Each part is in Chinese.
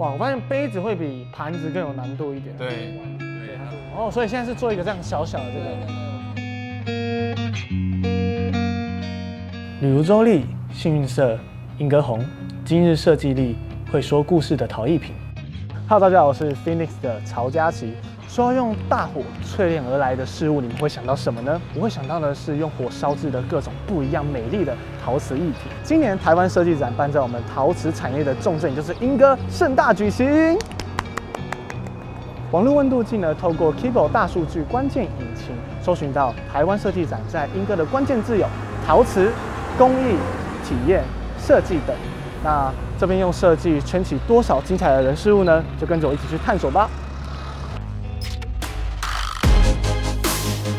哇，我发现杯子会比盘子更有难度一点。对，对，哦，所以现在是做一个这样小小的这个。旅如周丽、幸运色、英格红、今日设计力、会说故事的陶艺品。Hello，大家好，我是 Phoenix 的曹佳琪。说要用大火淬炼而来的事物，你们会想到什么呢？我会想到的是用火烧制的各种不一样美丽的陶瓷艺体。今年台湾设计展办在我们陶瓷产业的重镇，就是莺歌，盛大举行。网络温度计呢，透过 Kibo 大数据关键引擎，搜寻到台湾设计展在莺歌的关键字有陶瓷、工艺、体验、设计等。那这边用设计圈起多少精彩的人事物呢？就跟着我一起去探索吧。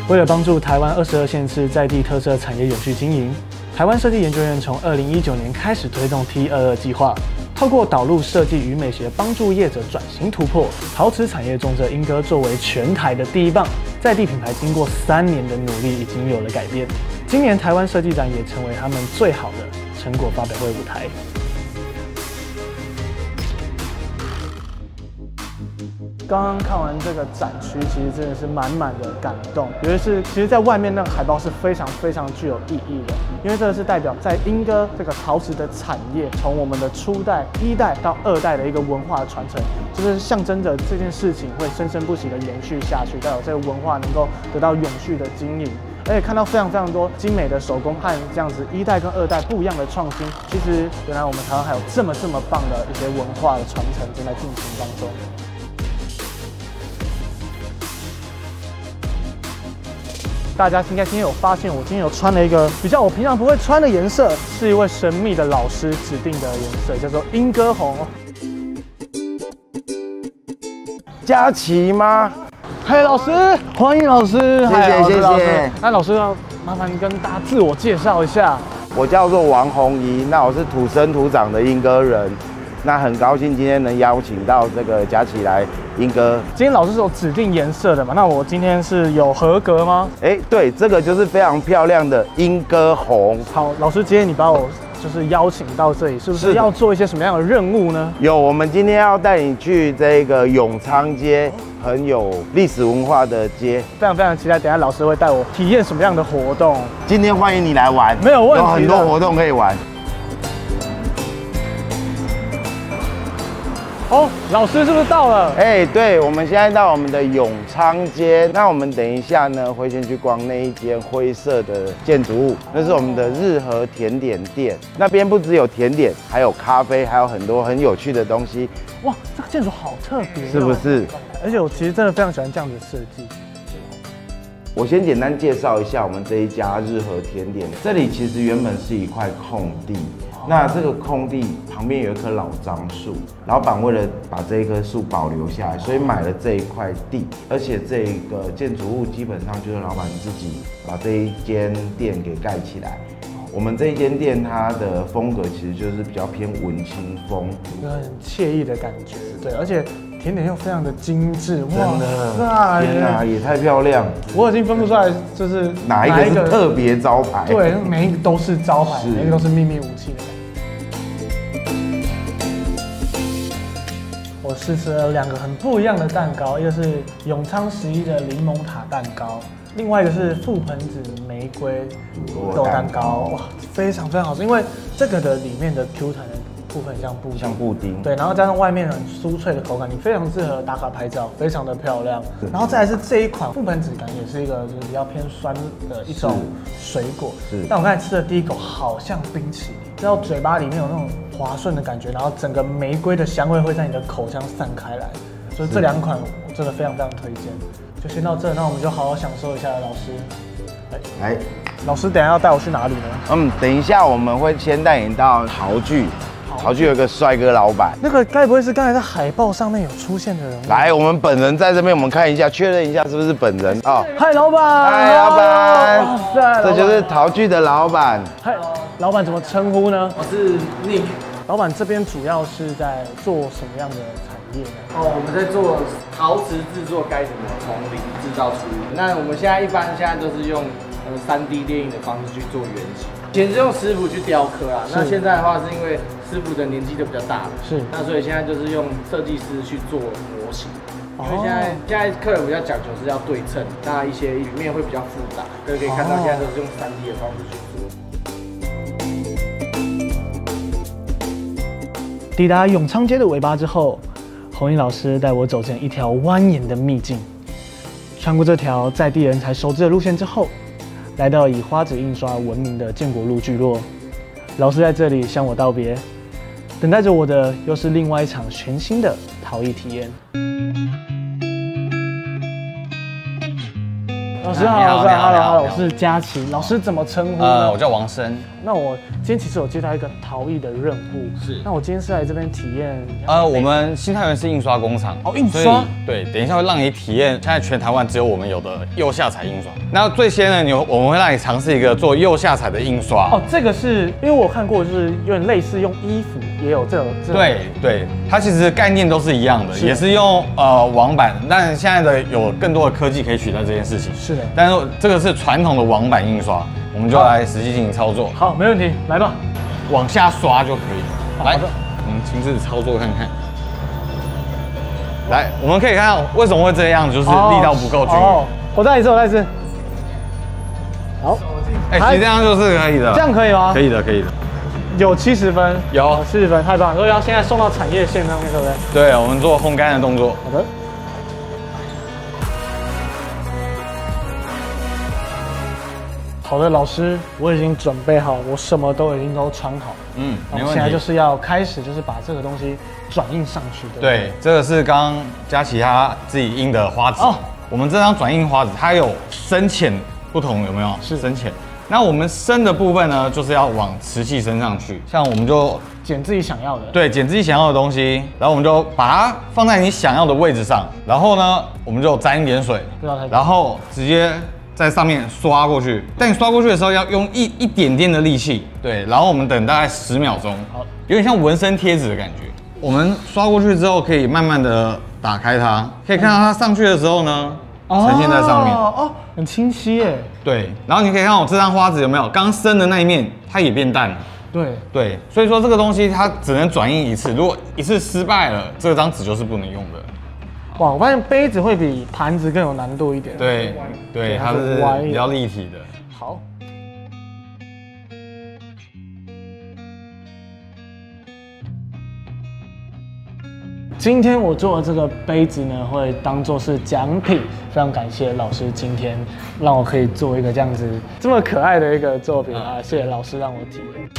为了帮助台湾二十二县市在地特色产业永续经营，台湾设计研究院从二零一九年开始推动 T 二二计划，透过导入设计与美学，帮助业者转型突破。陶瓷产业中，这英哥作为全台的第一棒，在地品牌经过三年的努力，已经有了改变。今年台湾设计展也成为他们最好的成果发表会舞台。刚刚看完这个展区，其实真的是满满的感动。尤其是，其实在外面那个海报是非常非常具有意义的，因为这个是代表在莺歌这个陶瓷的产业，从我们的初代、一代到二代的一个文化的传承，就是象征着这件事情会生生不息的延续下去，代表这个文化能够得到永续的经营。而且看到非常非常多精美的手工和这样子一代跟二代不一样的创新，其实原来我们台湾还有这么这么棒的一些文化的传承正在进行当中。大家应该今天有发现，我今天有穿了一个比较我平常不会穿的颜色，是一位神秘的老师指定的颜色，叫做莺歌红。佳琪吗？嗨，老师，欢迎老师，谢谢谢谢。那老师要麻烦跟大家自我介绍一下。我叫做王红怡，那我是土生土长的莺歌人。那很高兴今天能邀请到这个佳琪来莺歌。今天老师是有指定颜色的嘛？那我今天是有合格吗？哎，对，这个就是非常漂亮的莺歌红。好，老师，今天你把我就是邀请到这里，是不是要做一些什么样的任务呢？有，我们今天要带你去这个永昌街，很有历史文化的街。非常非常期待，等下老师会带我体验什么样的活动。今天欢迎你来玩，没有问题，有很多活动可以玩。哦，老师是不是到了？哎，对，我们现在到我们的永昌街。那我们等一下呢，会先去逛那一间灰色的建筑物，那是我们的日和甜点店。那边不只有甜点，还有咖啡，还有很多很有趣的东西。哇，这个建筑好特别，是不是？而且我其实真的非常喜欢这样子的设计。我先简单介绍一下我们这一家日和甜点。这里其实原本是一块空地。那这个空地旁边有一棵老樟树，老板为了把这一棵树保留下来，所以买了这一块地，而且这个建筑物基本上就是老板自己把这一间店给盖起来。我们这一间店它的风格其实就是比较偏文青风，一个很惬意的感觉。对，而且甜点又非常的精致，哇塞，天哪，也太漂亮！我已经分不出来，就是哪一个是特别招牌？对，每一个都是招牌，每一个都是秘密武器。我试吃了两个很不一样的蛋糕，一个是永昌十一的柠檬塔蛋糕，另外一个是覆盆子玫瑰豆蛋糕，哇，非常非常好吃，因为这个的里面的 Q 弹的部分像布像布丁，对，然后加上外面很酥脆的口感，你非常适合打卡拍照，非常的漂亮。然后再来是这一款覆盆子感也是一个就是比较偏酸的一种水果，是。但我刚才吃的第一口好像冰淇淋，知道嘴巴里面有那种。滑顺的感觉，然后整个玫瑰的香味会在你的口腔散开来，所以这两款我真的非常非常推荐。就先到这，那我们就好好享受一下。老师，来，老师，等下要带我去哪里呢？嗯，等一下我们会先带你到陶具，陶具有个帅哥老板，那个该不会是刚才在海报上面有出现的人？来，我们本人在这边，我们看一下，确认一下是不是本人啊？嗨，老板，嗨，老板，哇塞，这就是陶具的老板。嗨，老板怎么称呼呢？我是 Nick。老板这边主要是在做什么样的产业呢？哦，我们在做陶瓷制作，该怎么从零制造出？那我们现在一般现在都是用呃三 D 电影的方式去做原型，以前是用师傅去雕刻啊。那现在的话是因为师傅的年纪就比较大了，是那所以现在就是用设计师去做模型。哦因为现在现在客人比较讲究是要对称，那一些里面会比较复杂，所以可以看到现在都是用三 D 的方式去做。抵达永昌街的尾巴之后，红衣老师带我走进一条蜿蜒的秘境。穿过这条在地人才熟知的路线之后，来到以花纸印刷闻名的建国路聚落。老师在这里向我道别，等待着我的又是另外一场全新的陶艺体验。老师好，老师好，你好你好 Hello，我是佳琪。老师怎么称呼呢？呃，我叫王生。那我今天其实有接到一个陶艺的任务，是那我今天是来这边体验。呃，我们新太原是印刷工厂哦印刷对，等一下会让你体验现在全台湾只有我们有的釉下彩印刷。那最先呢，你我们会让你尝试一个做釉下彩的印刷。哦，这个是因为我看过，就是有点类似用衣服也有这种对对，它其实概念都是一样的，是也是用呃网版，但现在的有更多的科技可以取代这件事情。是的但是这个是传统的网版印刷，我们就来实际进行操作，好，没问题，来吧。往下刷就可以了。来我们亲自操作看看。来，我们可以看到为什么会这样，就是力道不够均匀。哦，我再一次，我再一次。好，哎、其实这样就是可以的。这样可以吗？可以的，可以的。有七十分，有七十分，太棒了！所以要现在送到产业线上面，对不对？对，我们做烘干的动作。好的。好的，老师，我已经准备好，我什么都已经都穿好了。嗯，那没问题。现在就是要开始，就是把这个东西转印上去，对不对？对，这个是刚刚佳琪他自己印的花纸。哦哦，我们这张转印花纸它有深浅不同，有没有？是深浅。那我们深的部分呢，就是要往瓷器身上去，像我们就剪自己想要的。对剪自己想要的东西，然后我们就把它放在你想要的位置上，然后呢，我们就沾一点水然后直接在上面刷过去。但你刷过去的时候要用一一点点的力气，对，然后我们等大概十秒钟，好有点像纹身贴纸的感觉。我们刷过去之后，可以慢慢的打开它，可以看到它上去的时候呢，呈现在上面。哦，哦很清晰耶。对，然后你可以看我这张花纸有没有，刚生的那一面它也变淡了。对，对，所以说这个东西它只能转印一次，如果一次失败了，这张纸就是不能用的。哇，我发现杯子会比盘子更有难度一点。，对，对，它是歪比较立体的。好。今天我做的这个杯子呢，会当做是奖品，非常感谢老师今天让我可以做一个这样子这么可爱的一个作品啊！谢谢老师让我体验。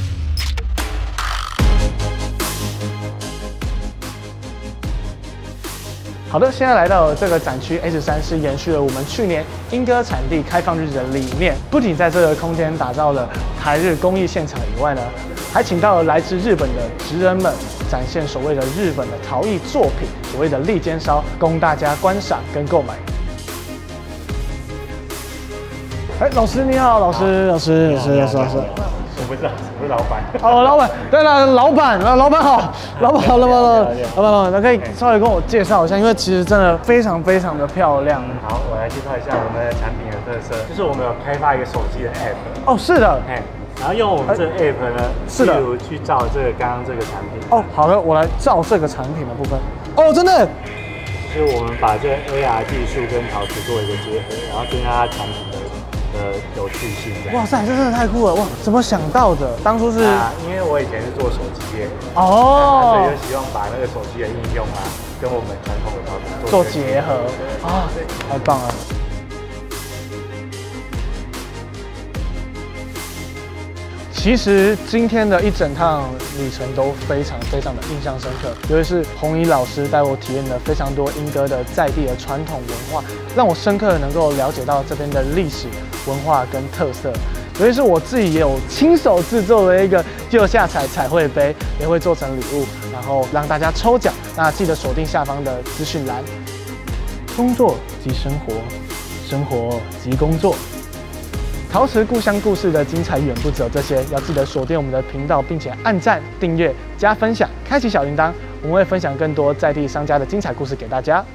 好的，现在来到这个展区 S 三是延续了我们去年莺歌产地开放日的理念，不仅在这个空间打造了台日公益现场以外呢，还请到了来自日本的职人们，展现所谓的日本的陶艺作品，所谓的立肩烧，供大家观赏跟购买。哎，老师你好，老师，老师，老师，老师，老师。不是，我是老板。哦，老板，对了，老板，啊，老板好，老板好，老板好，老板，老板，那可以稍微跟我介绍一下，因为其实真的非常非常的漂亮。好，我来介绍一下我们的产品的特色，就是我们有开发一个手机的 app，哦，是的，哎，然后用我们这个 app 呢，是的去照这个刚刚这个产品，哦，好的，我来照这个产品的部分。哦，真的，就是我们把这 AR 技术跟陶瓷做一个结合，然后增加它产品的呃有趣性。哇塞，这真的太酷了，哇，怎么想到的？当初是，啊，因为我以前是做手机业，哦所哦以，就希望把那个手机的应用啊，跟我们传统的做结合啊，太棒了。其实今天的一整趟旅程都非常非常的印象深刻，尤其是红衣老师带我体验了非常多英歌的在地的传统文化，让我深刻的能够了解到这边的历史文化跟特色。尤其是我自己也有亲手制作了一个釉下彩彩绘杯，也会做成礼物，然后让大家抽奖。那记得锁定下方的资讯栏。工作即生活，生活即工作。陶瓷故乡故事的精彩远不止有这些，要记得锁定我们的频道，并且按赞、订阅、加分享、开启小铃铛，我们会分享更多在地商家的精彩故事给大家。